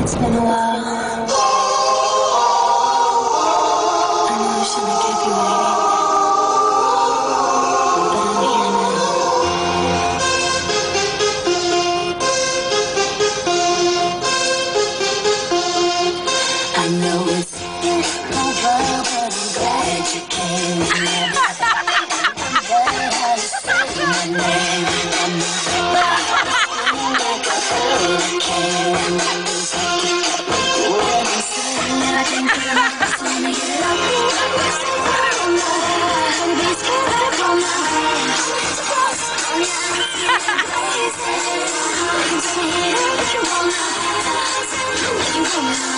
It's been a while. I know I shouldn't you waiting. But I'm here now. I know but I'm glad you came. I never. I'm. Yo.